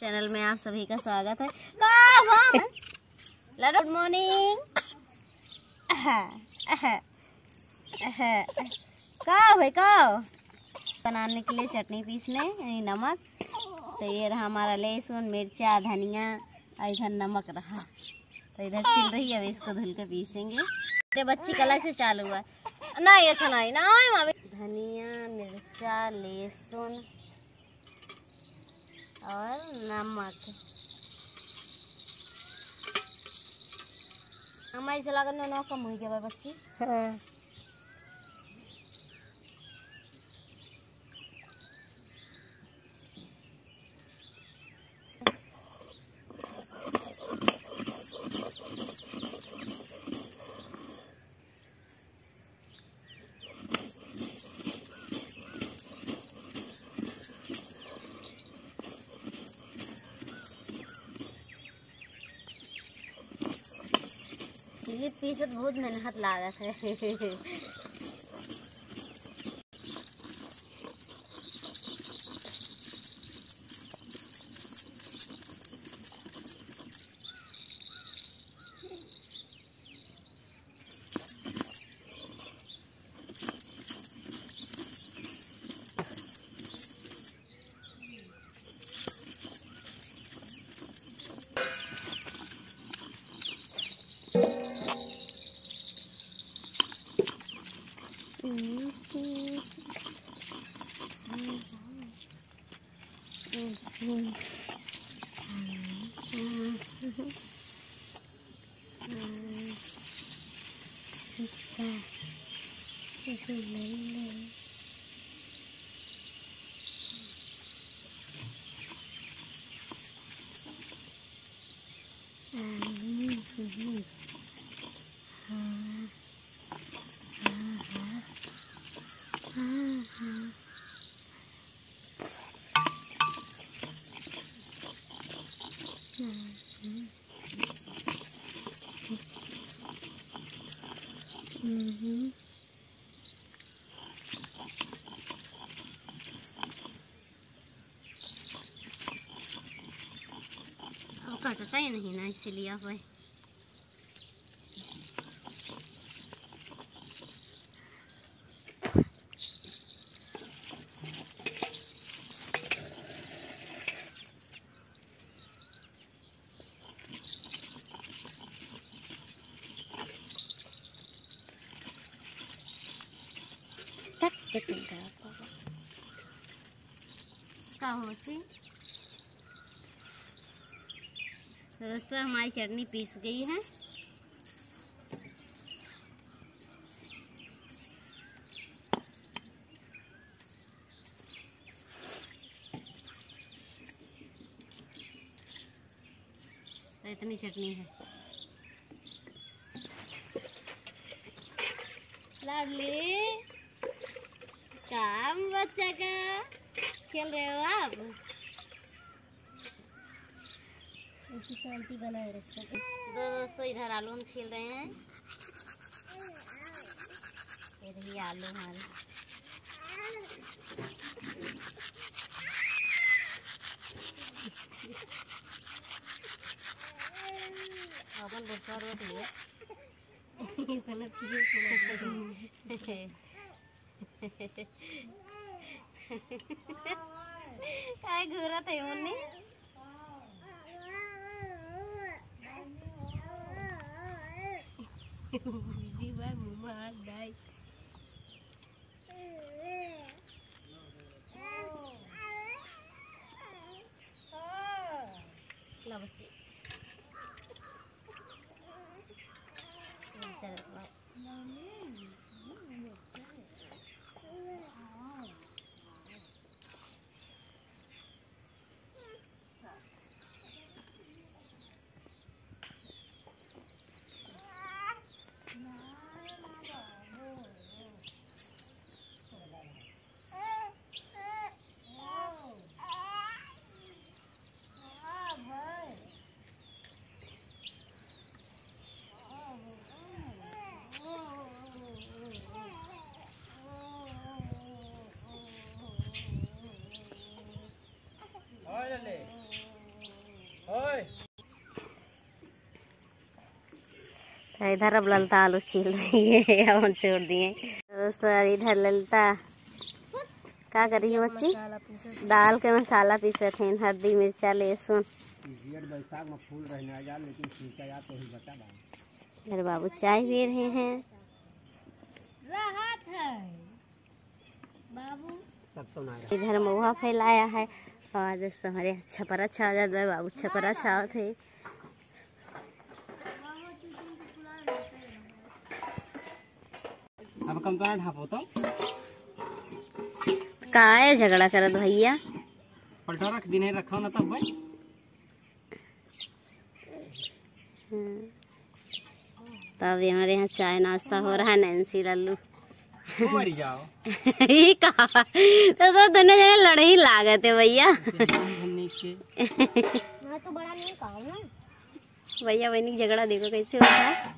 Channel में आप सभी का स्वागत है। गुड मॉर्निंग भाई का बनाने के लिए चटनी पीसने नमक। तो ये रहा हमारा लहसुन, मिर्चा, धनिया, और इधर नमक रहा। तो इधर छिल रही है इसको धुल के पीसेंगे। ये बच्ची का अलग से चालू हुआ। नहीं अच्छा नहीं, मामी। धनिया, मिर्चा, लहसुन। और नमक। हमारी सलाह करने नौ कम क्या बच्ची। हाँ। पीसत बहुत मेहनत लागत है। Và rồi lấy lên À, như thế à, à, à, à. अब कटता ही नहीं ना इसीलिए अब का होती तो दोस्तों हमारी चटनी पीस गई है। तो इतनी चटनी है। लाडली। काम बच्चा का खेल रहे हो आप बनाए रखो दो दोस्तों इधर आलू हम छील रहे हैं ये रही आलू हमारे अपन रोटी है काय घुरत आहे मुन्नी जीवा मुमा डाय ला बच्ची तो इधर अब ललता आलू छील रही है छोड़ दिए दोस्तों इधर ललता। का करी है बच्ची? दाल के मसाला पीसे थे, हल्दी, मिर्चा, लहसुन। ही इधर बाबू चाय पी रहे हैं। तो ना इधर महुआ फैलाया है। और दोस्तों, हमारे छपरा छा जाता है, बाबू छपरा छाव थे तो ढापो तो। का है झगड़ा करत भैया? पलटा रख दिन रखा ना तब भाई हम्म। तो हमारे यहाँ चाय नाश्ता हो रहा है नैन्सी लल्लू। जाओ। ये कहा? तो, तो दोनों जने लड़े ही लागत है भैया। भैया बहनी का झगड़ा देखो कैसे होता है।